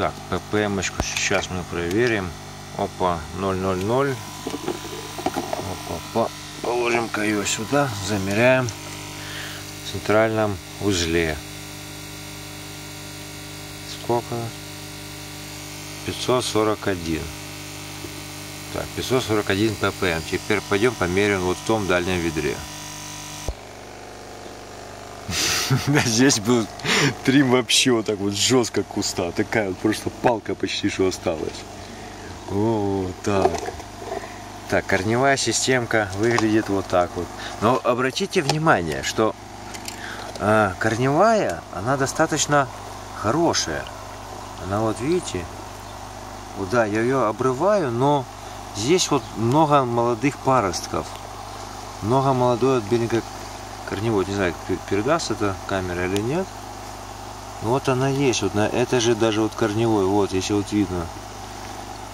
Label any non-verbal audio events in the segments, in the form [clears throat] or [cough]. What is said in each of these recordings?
Так, ППМочку сейчас мы проверим. Опа, 000. Опа, положим-ка ее сюда, замеряем в центральном узле. Сколько? 541. Так, 541 ppm. Теперь пойдем померяем вот в том дальнем ведре. [laughs] Здесь был трим вообще вот так вот жестко куста. Такая вот просто палка почти что осталась. О, так. Так, корневая системка выглядит вот так вот. Но обратите внимание, что э, корневая, она достаточно хорошая. Она вот, видите, вот да, я ее обрываю, но здесь вот много молодых паростков. Много молодой от беленькой корневой. Не знаю, передаст эта камера или нет. Вот она есть. Вот на это же даже вот корневой. Вот, если вот видно.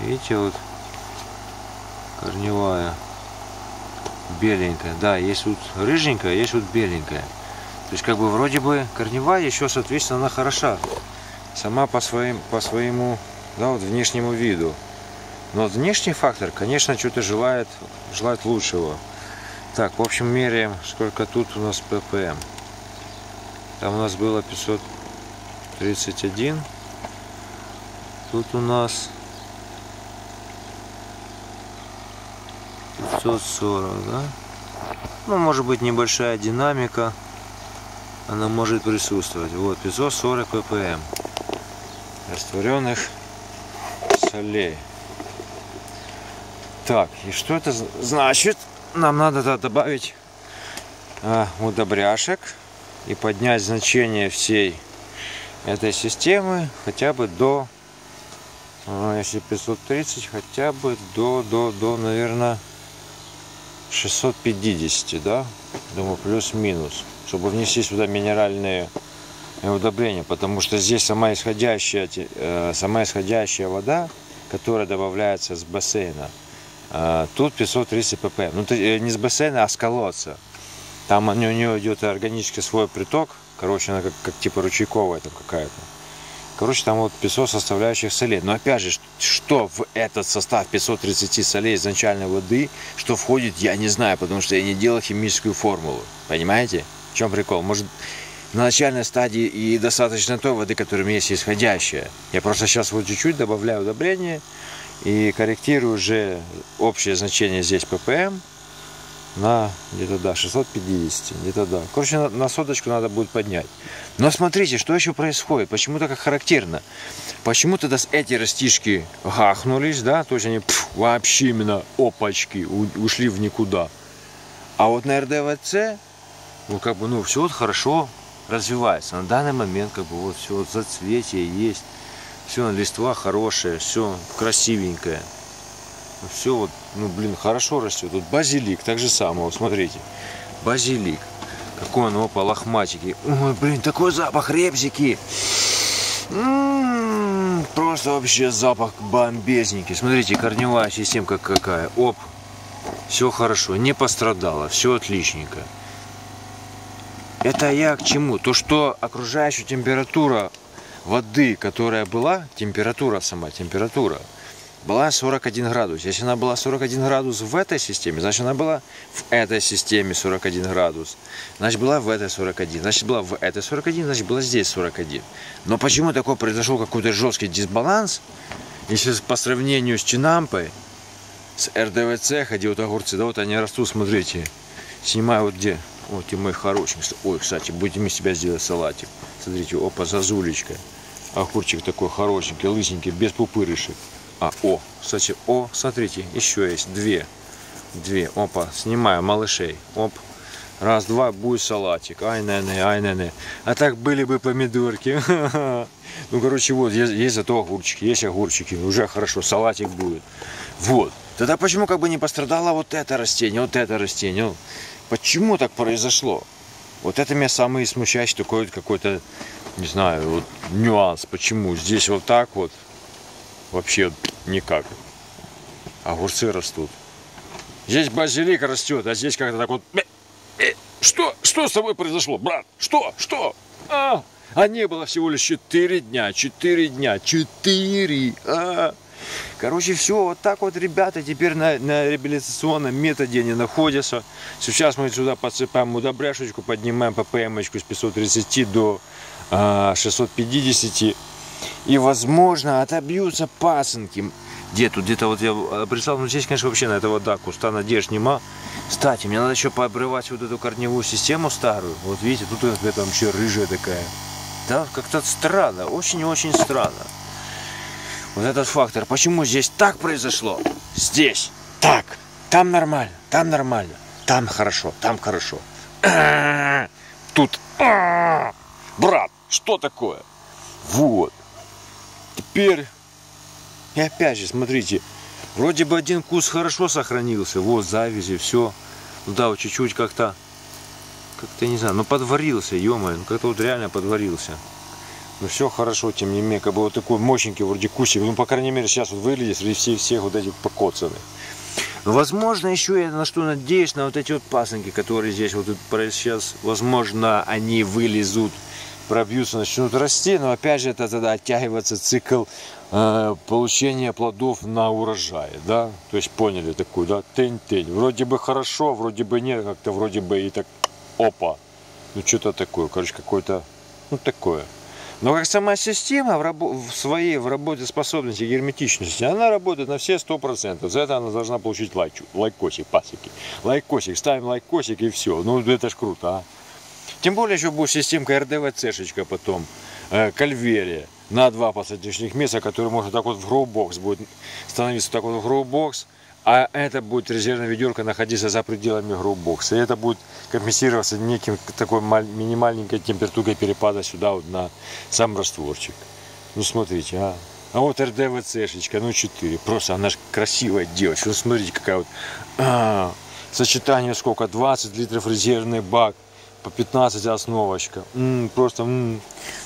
Видите, вот корневая. Беленькая. Да, есть вот рыженькая, есть вот беленькая. То есть как бы вроде бы корневая еще, соответственно, она хороша. Сама по, своим, по своему да, вот внешнему виду. Но внешний фактор, конечно, что-то желает, желает лучшего. Так, в общем, меряем, сколько тут у нас ppm. Там у нас было 531. Тут у нас 540, да? Ну, может быть, небольшая динамика. Она может присутствовать. Вот, 540 ppm растворенных солей. Так, и что это значит? Нам надо добавить а, удобряшек и поднять значение всей этой системы хотя бы до, а, если 530, хотя бы до, до, до, наверное, 650, да? Думаю, плюс-минус, чтобы внести сюда минеральные удобрения, потому что здесь сама исходящая, э, сама исходящая вода, которая добавляется с бассейна, э, тут 530 ppm. Ну, э, не с бассейна, а с колодца. Там у нее идет органический свой приток, короче, она как, как типа ручейковая там какая-то. Короче, там вот 500 составляющих солей. Но опять же, что в этот состав 530 солей изначальной воды, что входит, я не знаю, потому что я не делал химическую формулу. Понимаете? В чем прикол? Может, на начальной стадии и достаточно той воды, которая у меня есть исходящая. Я просто сейчас вот чуть-чуть добавляю удобрение и корректирую уже общее значение здесь ppm на где-то да 650 где-то да. Короче на, на соточку надо будет поднять. Но смотрите что еще происходит. Почему так характерно? Почему тогда эти растишки гахнулись да? То есть они пф, вообще именно опачки у, ушли в никуда. А вот на РДВЦ ну как бы ну все вот хорошо развивается. На данный момент как бы вот все вот зацветие есть, все листва хорошая, все красивенькое. Все вот, ну блин, хорошо растет. Тут базилик, так же самое, вот смотрите. Базилик. Какой он, опа, лохматики. Ой, блин, такой запах репзики. М-м-м, просто вообще запах бомбезненький. Смотрите, корневая системка какая. Оп, все хорошо, не пострадало, все отличненько. Это я к чему? То, что окружающая температура воды, которая была, температура сама, температура, была 41 градус. Если она была 41 градус в этой системе, значит она была в этой системе 41 градус. Значит была в этой 41. Значит была в этой 41, значит была здесь 41. Но почему такой произошел какой-то жесткий дисбаланс, если по сравнению с Чинампой, с РДВЦ, ходил вот огурцы, да вот они растут, смотрите. Снимаю вот где, вот и мой хороший. Ой, кстати, будем из себя сделать салатик. Смотрите, опа, зазулечка. Огурчик такой хорошенький, лысенький, без пупырышек. А, о, кстати, о, смотрите, еще есть две. Две, опа, снимаю малышей. Оп, раз, два, будет салатик. Ай, не, не, ай, не, не. А так были бы помидорки. [laughs] Ну, короче, вот, есть, есть зато огурчики, есть огурчики. Уже хорошо, салатик будет. Вот. Тогда почему как бы не пострадало вот это растение, вот это растение? Почему так произошло? Вот это меня самый смущающий такой вот какой-то, не знаю, вот нюанс. Почему здесь вот так вот вообще никак. Огурцы растут. Здесь базилик растет, а здесь как-то так вот... Э, что? Что с тобой произошло, брат? Что? Что? А? А не было всего лишь 4 дня, 4 дня, 4. А. Короче, все, вот так вот ребята теперь на, на реабилитационном методе они находятся. Сейчас мы сюда подсыпаем удобряшечку, поднимаем ППМ с 530 до а, 650. И, возможно, отобьются пасынки. Где тут, где-то вот я представил, ну здесь, конечно, вообще на это вода, куста надежд нема. Кстати, мне надо еще пообрывать вот эту корневую систему старую. Вот видите, тут это вообще рыжая такая. Да, как-то странно, очень-очень странно. Вот этот фактор. Почему здесь так произошло? Здесь так. Там нормально, там нормально. Там хорошо, там хорошо. [clears throat] Тут. [clears throat] Брат, что такое? Вот. Теперь. И опять же, смотрите. Вроде бы один кус хорошо сохранился. Вот завязи, все. Ну да, вот чуть-чуть как-то. Как-то не знаю, ну подварился, ё ну как-то вот реально подварился. Ну все хорошо, тем не менее, как бы вот такой мощненький вроде кусик, ну по крайней мере сейчас вот выглядит среди всех, всех вот этих покоцанных. Но возможно еще я на что надеюсь, на вот эти вот пасынки, которые здесь вот сейчас, возможно они вылезут, пробьются, начнут расти, но опять же это тогда оттягивается цикл э, получения плодов на урожае, да, то есть поняли такую, да, тень-тень, вроде бы хорошо, вроде бы нет, как-то вроде бы и так, опа, ну что-то такое, короче, какое-то, ну такое. Но как сама система в, рабо- в своей в работоспособности и герметичности, она работает на все 100%. За это она должна получить лайчу, лайкосик, пасеки. Лайкосик, ставим лайкосик и все. Ну это ж круто, а. Тем более еще будет системка РДВЦшечка потом, э, кальверия на два посадочных места, который может так вот в гроу-бокс будет становиться так вот в гроу-бокс а это будет резервная ведерко находиться за пределами грубокса. И это будет компенсироваться неким такой минимальненькой температурой перепада сюда вот на сам растворчик. Ну смотрите, а. А вот РДВЦшечка, ну 4. Просто она же красивая девочка. Ну смотрите, какая вот а, сочетание сколько? 20 литров резервный бак, по 15 основочка. М -м, просто м -м,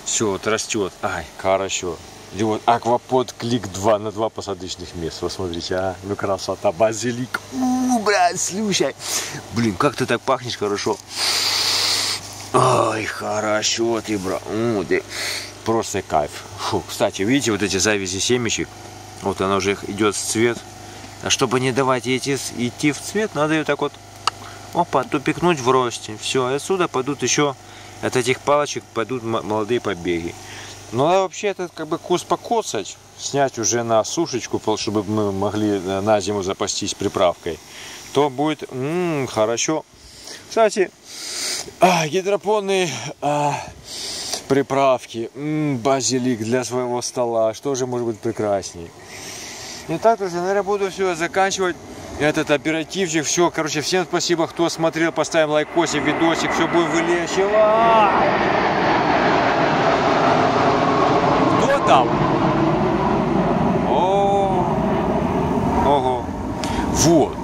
все, вот растет. Ай, хорошо. И вот аквапод клик 2 на 2 посадочных мест. Вот смотрите, а, ну красота, базилик. У, блядь, слушай. Блин, как ты так пахнешь хорошо. Ой, хорошо ты, брат. У, ты. Просто кайф. Фу. Кстати, видите, вот эти завязи семечек, вот она уже идет в цвет. А чтобы не давать ей идти, идти в цвет, надо ее так вот, опа, тупикнуть в росте. Все, отсюда пойдут еще, от этих палочек пойдут молодые побеги. Ну а вообще этот как бы куст покоцать, снять уже на сушечку, чтобы мы могли э, на зиму запастись приправкой, то будет м-м, хорошо. Кстати, а, гидропонные а, приправки, м-м, базилик для своего стола, что же может быть прекрасней. Итак, друзья, наверное, буду все заканчивать этот оперативчик. Все, короче, всем спасибо, кто смотрел, поставим лайкосик, видосик, все будет вылечивать там. О, ого. Вот.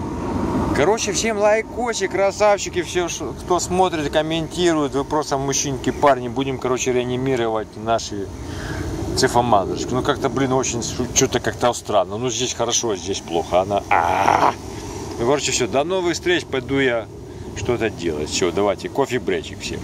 Короче, всем лайкосик, красавчики, все, кто смотрит, комментирует, вы просто мужчинки, парни, будем, короче, реанимировать наши цифомазочки. Ну, как-то, блин, очень, что-то как-то странно. Ну, здесь хорошо, здесь плохо. Она... А -а -а. Ну, короче, все, до новых встреч, пойду я что-то делать. Все, давайте, кофе-бречик всем.